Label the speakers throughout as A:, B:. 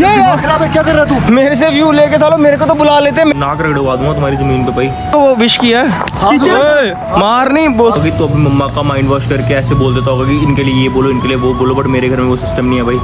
A: ये है क्या कर रहा तू
B: मेरे से व्यू लेके सालो मेरे को तो बुला लेते। नाक रगड़वा दूँगा तुम्हारी ज़मीन पे भाई। तो वो विश किया
A: हाँ, तो-
B: मार नहीं बोल। अभी तो अपनी मम्मा का माइंड वॉश करके ऐसे बोल देता होगा कि इनके लिए ये बोलो इनके लिए वो बोलो बट मेरे घर में वो सिस्टम नहीं है भाई।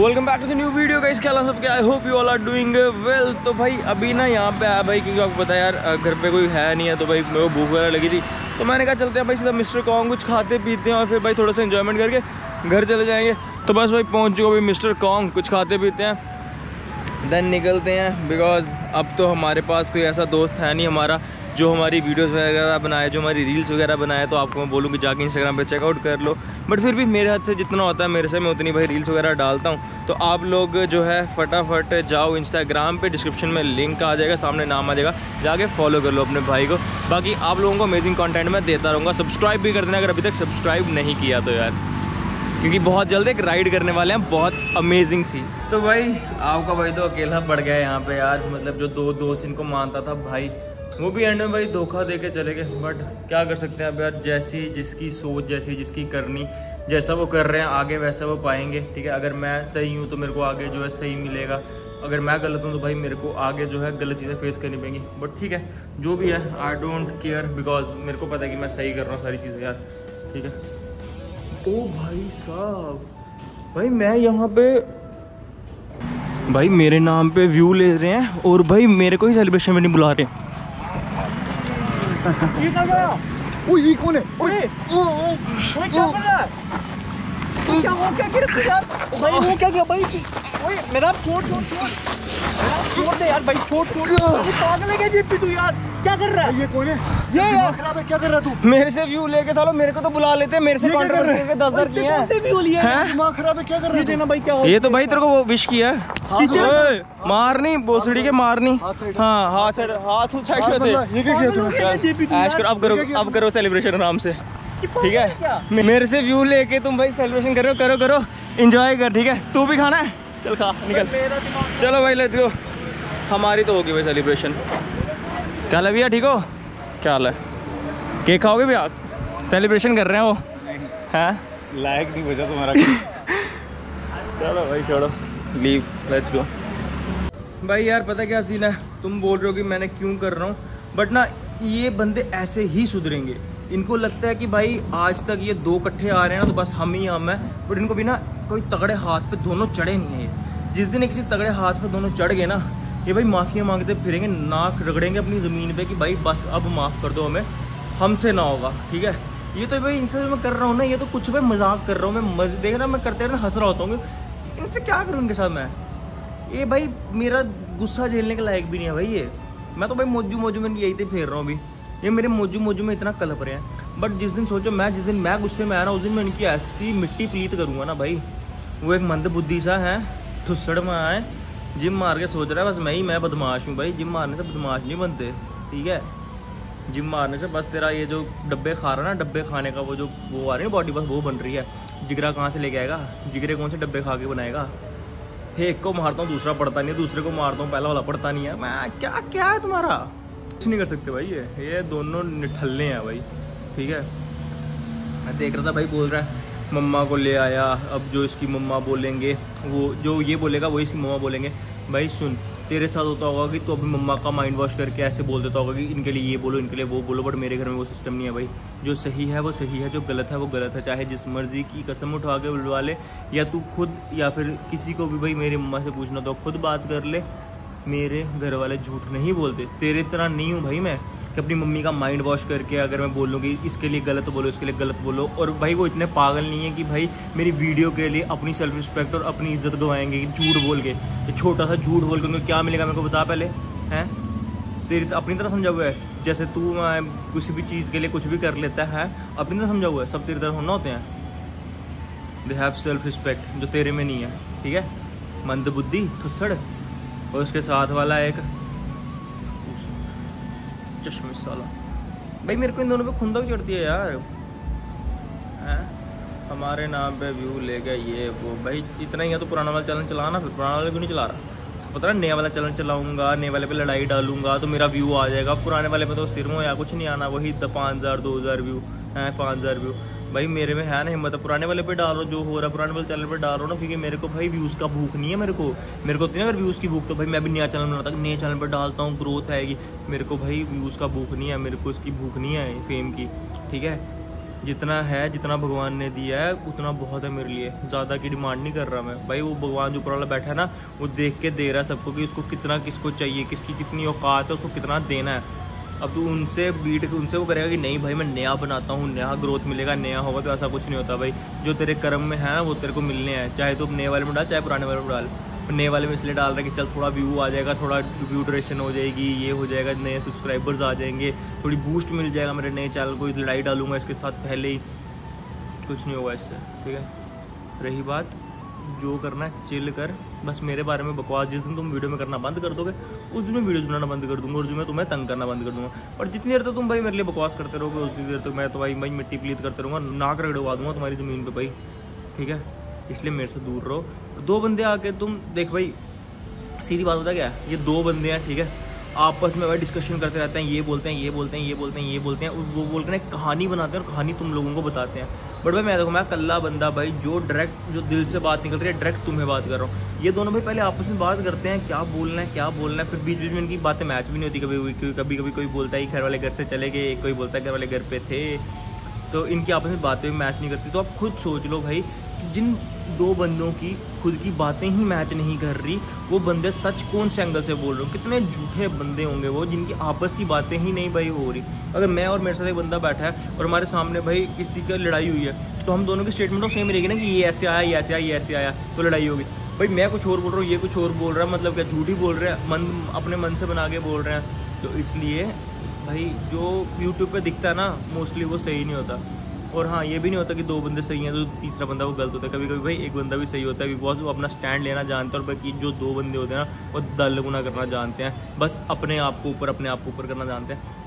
B: Welcome back to the new video guys क्या हाल है सबके? I hope you all are doing well तो भाई अभी ना यहाँ पे आया भाई क्योंकि आपको पता है यार घर पे कोई है नहीं है तो भाई मेरे को भूख वगैरह लगी थी। तो मैंने कहा चलते हैं भाई, सीधा मिस्टर कॉन्ग कुछ खाते पीते हैं और फिर भाई थोड़ा सा इन्जॉयमेंट करके घर चले जाएँगे। तो बस भाई पहुँच चुके भाई मिस्टर कॉन्ग कुछ खाते पीते हैं। देन निकलते हैं बिकॉज़ अब तो हमारे पास कोई ऐसा दोस्त है नहीं हमारा। जो हमारी वीडियोस वगैरह बनाए, जो हमारी रील्स वगैरह बनाए तो आपको मैं बोलूँ कि जाके इंस्टाग्राम पे चेकआउट कर लो। बट फिर भी मेरे हाथ से जितना होता है, मेरे से मैं उतनी भाई रील्स वगैरह डालता हूँ। तो आप लोग जो है, फटाफट जाओ इंस्टाग्राम पे डिस्क्रिप्शन में लिंक आ जाएगा, सामने नाम आ जाएगा, जाके फॉलो कर लो अपने भाई को। बाकी आप लोगों को अमेजिंग कॉन्टेंट मैं देता रहूँगा। सब्सक्राइब भी कर देना, अगर अभी तक सब्सक्राइब नहीं किया तो यार। क्योंकि बहुत जल्द एक राइड करने वाले हैं, बहुत अमेजिंग सी। तो भाई, आपका भाई तो अकेला पड़ गया है यहाँ पे यार। मतलब जो दो दोस्त जिनको मानता था, भाई वो भी एंड में भाई धोखा दे के चले गए बट क्या कर सकते हैं अब यार जैसी जिसकी सोच जैसी जिसकी करनी जैसा वो कर रहे हैं आगे वैसा वो पाएँगे ठीक है? अगर मैं सही हूँ तो मेरे को आगे जो है सही मिलेगा अगर मैं गलत हूँ तो भाई मेरे को आगे जो है गलत चीज़ें फेस करनी पड़ेंगी बट ठीक है जो भी है आई डोंट केयर बिकॉज़ मेरे को पता है कि मैं सही कर रहा हूँ सारी चीज़ें यार ठीक है? ओ भाई साहब भाई मैं यहाँ पे भाई मेरे नाम पे व्यू ले रहे हैं और भाई मेरे को ही सेलिब्रेशन में नहीं बुला रहे
A: 你干啥呀？我一看
C: 呢，我，我，我干嘛呢？我讲我讲，我讲，我讲，我讲。ओए मेरा छोड़ छोड़ छोड़। मेरा छोड़ दे यार भाई छोड़ छोड़। तू पागल है क्या जेपी तू यार? क्या कर रहा है?
A: ये कौन है?
C: ये यार।
A: खराब है क्या कर रहा तू?
B: मेरे से व्यू लेके सालो मेरे को तो बुला लेते मेरे से
A: ये रहे
B: करके दस दस किए हैं।
C: लिया
B: हैं?
A: दिमाग खराब है क्या कर रहा
C: ये
A: है
C: देना भाई क्या हो
B: ये तो भाई तेरे को वो विश किया है।
A: हाँ, तो-
B: ओए, मारनी बोसड़ी के मारनी।
A: हाथ साइड
B: हाँ। हाथ साइड हाथ उस साइड
A: हाथ
B: थे
A: ये क्या किया तूने?
B: ऐश करो अब करो
A: ये
B: अब करो सेलिब्रेशन आराम से। ठीक है? मेरे से व्यू लेके तुम भाई सेलिब्रेशन करो करो करो। एंजॉय कर ठीक है? तू भी खाना है? चल खा निकल। चलो भाई लेट्स गो हमारी तो होगी भाई सेलिब्रेशन क्या हाल है भैया ठीक हो? क्या हाल है? केक खाओगे भैया? सेलिब्रेशन कर रहे हैं वो। हैं?
A: लायक नहीं बचा तुम्हारा
B: चलो भाई छोड़ो। लीव लेट्स गो भाई यार पता क्या सीन है? तुम बोल रहे हो कि मैंने क्यों कर रहा हूँ बट ना ये बंदे ऐसे ही सुधरेंगे। इनको लगता है कि भाई आज तक ये दो कट्ठे आ रहे हैं ना तो बस हम ही हम हैं। बट इनको भी ना कोई तगड़े हाथ पे दोनों चढ़े नहीं है ये। जिस दिन किसी तगड़े हाथ पे दोनों चढ़ गए ना, ये भाई माफिया मांगते फिरेंगे, नाक रगड़ेंगे अपनी ज़मीन पे कि भाई बस अब माफ़ कर दो हमें। हमसे ना होगा, ठीक है? ये तो भाई इनसे मैं कर रहा हूँ ना, ये तो कुछ भाई मज़ाक कर रहा हूँ मैं। मज, देख रहा मैं करते हंस रहा होता हूँ इनसे क्या करूँ इनके साथ मैं? ये भाई मेरा गुस्सा झेलने के लायक भी नहीं है भाई ये। मैं तो भाई मौजू मौजू में यही थे फेर रहा हूँ अभी। ये मेरे मोजू मोजू में इतना कलप रहे हैं। बट जिस दिन सोचो, मैं जिस दिन मैं गुस्से में आया ना उस दिन मैं इनकी ऐसी मिट्टी प्लीत करूँगा ना भाई। वो एक मंद बुद्धि सा है ठुसड़ में आए, जिम मार के सोच रहा है, बस मैं ही, मैं बदमाश हूँ भाई। जिम मारने से बदमाश नहीं बनते, ठीक है? जिम मारने से बस तेरा ये जो डब्बे खा रहा ना, डब्बे खाने का वो जो वो आ रही है बॉडी बस वो बन रही है। जिगरा कहाँ से लेके आएगा? जिगरे कौन से डब्बे खा के बनाएगा? एक को मारता हूँ, दूसरा पड़ता नहीं है, दूसरे को मारता हूँ, पहला वाला पड़ता नहीं है। मैं, क्या क्या है तुम्हारा? कुछ नहीं कर सकते भाई, ये ये दोनों निठल्ले हैं भाई, ठीक है? मैं देख रहा था भाई, बोल रहा है, मम्मा को ले आया, अब जो इसकी मम्मा बोलेंगे, वो, जो ये बोलेगा, वही इसकी मम्मा बोलेंगे। भाई सुन, तेरे साथ होता होगा कि तू अपनी मम्मा का माइंड वॉश करके ऐसे बोल देता होगा कि इनके लिए ये बोलो, इनके लिए वो बोलो बट मेरे घर में वो सिस्टम नहीं है भाई। जो सही है, वो सही है, जो गलत है, वो गलत है, चाहे जिस मर्ज़ी की कसम उठा के बुलवा ले, या तू खुद, या फिर किसी को भी भाई मेरी मम्मा से पूछना तो खुद बात कर ले मेरे घर वाले झूठ नहीं बोलते। तेरे तरह नहीं हूँ भाई मैं कि अपनी मम्मी का माइंड वॉश करके अगर मैं बोलूँ कि इसके लिए गलत बोलो, इसके लिए गलत बोलो। और भाई वो इतने पागल नहीं है कि भाई मेरी वीडियो के लिए अपनी सेल्फ रिस्पेक्ट और अपनी इज़्ज़त गवाएँगे झूठ बोल के। छोटा सा झूठ बोल के उनको क्या मिलेगा मेरे को बता पहले, हैं? तेरी अपनी तरह समझा हुआ है? जैसे तू किसी भी चीज़ के लिए कुछ भी कर लेता है, अपनी तरह समझा हुआ है? सब तेरी तरह होना होते हैं। दे हैव सेल्फ रिस्पेक्ट जो तेरे में नहीं है, ठीक है? मंद बुद्धि, ठुसड़। और उसके साथ वाला एक चश्मे साला। भाई मेरे को इन दोनों पे खुंदक चढ़ती है यार। हैं? हमारे नाम पे व्यू ले गए ये वो। भाई इतना ही है तो पुराना वाला चलन चलाना फिर। पुराना वाला क्यों नहीं चला रहा? उसको पता है नया वाला चलन चलाऊँगा नए वाले पे लड़ाई डालूँगा तो मेरा व्यू आ जाएगा। पुराने वाले पे तो सिर में या कुछ नहीं आना वही पाँच हज़ार दो हज़ार व्यू हैं पाँच हज़ार व्यू भाई, मेरे में है ना हिम्मत। पुराने वाले पे डाल रहा हूँ जो हो रहा है, पुराने वाले चैनल पे डाल रहा हूँ ना, क्योंकि मेरे को भाई व्यूज़ का भूख नहीं है मेरे को। मेरे को होती है अगर व्यूज़ की भूख तो भाई मैं भी नया चैनल बनाता, नए चैनल पर डालता हूँ ग्रोथ आएगी। मेरे को भाई व्यूज़ का भूख नहीं है, मेरे को इसकी भूख नहीं है फेम की। ठीक है? जितना है, जितना भगवान ने दिया है, उतना बहुत है मेरे लिए। ज़्यादा की डिमांड नहीं कर रहा मैं। भाई, वो भगवान जो ऊपर वाला बैठा है ना, वो देख के दे रहा है सबको कि उसको कितना किसको चाहिए, किसकी कितनी औकात है, उसको कितना देना है। अब तू उनसे बीट उनसे वो करेगा कि नहीं भाई, मैं नया बनाता हूँ, नया ग्रोथ मिलेगा, नया होगा तो ऐसा कुछ नहीं होता भाई। जो तेरे कर्म में है ना वो तेरे को मिलने हैं। चाहे तो नए वाले में डाल, चाहे पुराने वाले में डाल। नए वाले में इसलिए डाल रहे हैं कि चल, थोड़ा व्यू आ जाएगा, थोड़ा व्यू ड्यूरेशन हो जाएगी, ये हो जाएगा, नए सब्सक्राइबर्स आ जाएँगे, थोड़ी बूस्ट मिल जाएगा मेरे नए चैनल को लड़ाई डालूँगा इसके साथ पहले ही। कुछ नहीं होगा इससे, ठीक है? रही बात, जो करना है चिल कर। बस मेरे बारे में बकवास, जिस दिन तुम वीडियो में करना बंद कर दोगे उस दिन मैं वीडियोज़ बनाना बंद कर दूँगा और जो मैं तुम्हें तंग करना बंद कर दूँगा। और जितनी देर तक तुम भाई मेरे लिए बकवास करते रहोगे, उतनी देर तक मैं तो भाई भाई मिट्टी प्लीत करते रहूँगा, नाक रगड़वा दूँगा तुम्हारी ज़मीन पर भाई, ठीक है? इसलिए मेरे से दूर रहो। दो बंदे आके तुम, देख भाई, सीधी बात होता क्या ये दो बंदे हैं, ठीक है? आपस में भाई डिस्कशन करते रहते हैं, ये बोलते हैं, ये बोलते हैं, ये बोलते हैं, ये बोलते हैं, वो बोल कर कहानी बनाते हैं और कहानी तुम लोगों को बताते हैं। बट भाई मैं देखो, मैं कल्ला बंदा भाई, जो डायरेक्ट जो दिल से बात निकल रही है डायरेक्ट तुम्हें बात कर रहा हूँ। ये दोनों भाई पहले आपस में बात करते हैं, क्या बोलना है, क्या बोलना है, फिर बीच बीच में इनकी बातें मैच भी नहीं होती कभी कभी कभी कोई बोलता है घर वाले घर से चले गए, कोई बोलता है घर वाले घर पे थे तो इनकी आपस में बातें भी मैच नहीं करती। तो आप खुद सोच लो भाई कि जिन दो बंदों की खुद की बातें ही मैच नहीं कर रही, वो बंदे सच कौन से एंगल से बोल रहे हो? कितने झूठे बंदे होंगे वो जिनकी आपस की बातें ही नहीं भाई हो रही। अगर मैं और मेरे साथ एक बंदा बैठा है और हमारे सामने भाई किसी की लड़ाई हुई है तो हम दोनों की स्टेटमेंट तो सेम रहेगी ना कि ये ऐसे आया, ये ऐसे आया, ये ऐसे आया तो लड़ाई होगी। भाई मैं कुछ और बोल रहा हूँ, ये कुछ और बोल रहा है मतलब क्या झूठी बोल रहे हैं, मन, अपने मन से बना के बोल रहे हैं। तो इसलिए भाई, जो यूट्यूब पे दिखता है ना मोस्टली वो सही नहीं होता। और हाँ ये भी नहीं होता कि दो बंदे सही हैं तो तीसरा बंदा वो गलत होता है। कभी कभी भाई, एक बंदा भी सही होता है बॉस वो अपना स्टैंड लेना जानते हैं और बाकी जो दो बंदे होते हैं ना, वो दल गुना करना जानते हैं। बस अपने आप को ऊपर, अपने आप को ऊपर करना जानते हैं।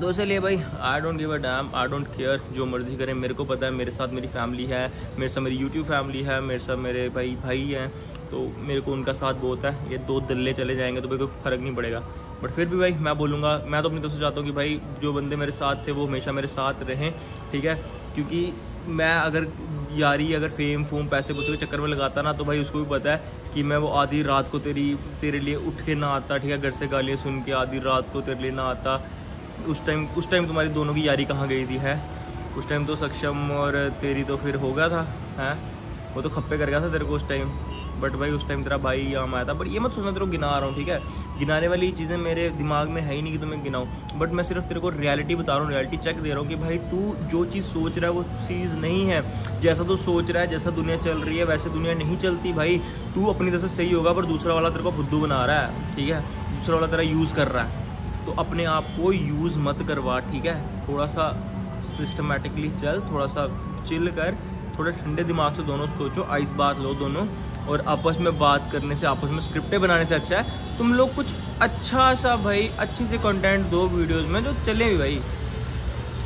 B: तो इसलिए भाई I don't give a damn I don't care जो मर्ज़ी करें। मेरे को पता है, मेरे साथ मेरी फैमिली है, मेरे साथ मेरी यूट्यूब फैमिली है, मेरे साथ मेरे भाई भाई हैं। तो मेरे को उनका साथ बहुत है। ये दो दल्ले चले जाएँगे तो मेरे को फ़र्क नहीं पड़ेगा। बट फिर भी भाई, मैं बोलूँगा, मैं तो अपनी तरफ़ से चाहता हूँ कि भाई, जो बंदे मेरे साथ थे, वो हमेशा मेरे साथ रहें, ठीक है? क्योंकि मैं अगर यारी, अगर फेम फूम पैसे, पुसे के चक्कर में लगाता ना तो भाई उसको भी पता है कि मैं वो आधी रात को तेरी, तेरे लिए उठ के ना आता, ठीक है? घर से गालियाँ सुन के आधी रात को तेरे लिए ना आता। उस टाइम उस टाइम तुम्हारी दोनों की यारी कहाँ गई थी, है? उस टाइम तो सक्षम और तेरी तो फिर हो गया था, है? वो तो खप्पे कर गया था तेरे को उस टाइम बट भाई उस टाइम तेरा भाई यहाँ आया था। बट ये मत सोचना, तेरे को गिना रहा हूँ, ठीक है? गिनाने वाली चीज़ें मेरे दिमाग में है ही नहीं कि तुम्हें गिनाऊँ। बट मैं सिर्फ़ तेरे को रियलिटी बता रहा हूँ रियलिटी चेक दे रहा हूँ कि भाई तू जो चीज़ सोच रहा है, वो चीज़ नहीं है। जैसा तू सोच रहा है, जैसा दुनिया चल रही है, वैसे दुनिया नहीं चलती भाई। तू अपनी तरफ़ से सही होगा, पर दूसरा वाला तेरे को फुद्दू बना रहा है, ठीक है? दूसरा वाला तेरा यूज़ कर रहा है। तो अपने आप को यूज़ मत करवा, ठीक है? थोड़ा सा सिस्टमेटिकली चल, थोड़ा सा चिल कर थोड़े ठंडे दिमाग से दोनों सोचो आइस बात लो दोनों, और आपस में बात करने से, आपस में स्क्रिप्टें बनाने से अच्छा है। तुम लोग कुछ अच्छा सा भाई, अच्छी से कंटेंट दो वीडियोस में जो चले भी भाई।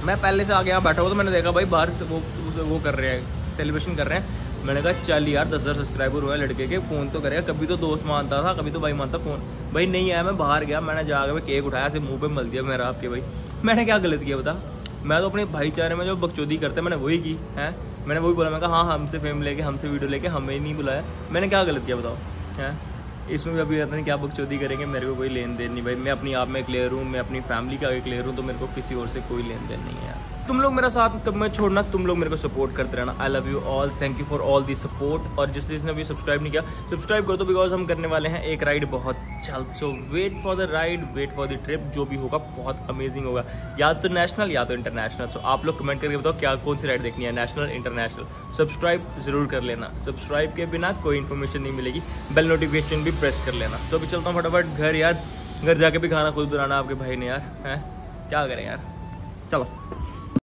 B: मैं पहले से आगे यहाँ बैठा हुआ तो मैंने देखा भाई बाहर से वो वो कर रहे हैं सेलिब्रेशन कर रहे हैं। मैंने कहा, चल यार दस हज़ार सब्सक्राइबर हुए लड़के के फ़ोन तो करेगा। कभी तो दोस्त मानता था, कभी तो भाई मानता फ़ोन भाई नहीं आया, मैं बाहर गया, मैंने जाकर भाई केक उठाया, ऐसे मुँह पे मल दिया मेरा आपके भाई। मैंने क्या गलत किया बता? मैं तो अपने भाईचारे में जो बकचोदी करते मैंने वही की, है? मैंने वो भी बोला, मैं कहा हाँ हमसे फेम लेके, हमसे वीडियो लेके, हमें ही नहीं बुलाया। मैंने क्या गलत किया बताओ, हैं? इसमें भी अभी रहता है क्या बकचौदी करेंगे, मेरे को कोई लेन देन नहीं, भाई। मैं अपनी आप में क्लियर हूँ, मैं अपनी फैमिली के आगे क्लियर हूँ तो मेरे को किसी और से कोई लेन देन नहीं है तुम लोग मेरा साथ कब मैं छोड़ना तुम लोग मेरे को सपोर्ट करते रहना। I love you all thank you for all the support और जिस जिसने अभी सब्सक्राइब नहीं किया सब्सक्राइब कर दो बिकॉज़ हम करने वाले हैं एक राइड बहुत जल्द। So wait for the ride wait for the trip जो भी होगा बहुत अमेजिंग होगा। या तो नेशनल या तो इंटरनेशनल सो so, आप लोग कमेंट करके बताओ क्या कौन सी राइड देखनी है नेशनल इंटरनेशनल सब्सक्राइब ज़रूर कर लेना। सब्सक्राइब के बिना कोई इन्फॉर्मेशन नहीं मिलेगी। बेल नोटिफिकेशन भी प्रेस कर लेना। सो अभी चलता हूँ फटाफट घर यार। घर जाके भी खाना खुद बनाना आपके भाई ने यार है? क्या करें यार? चलो।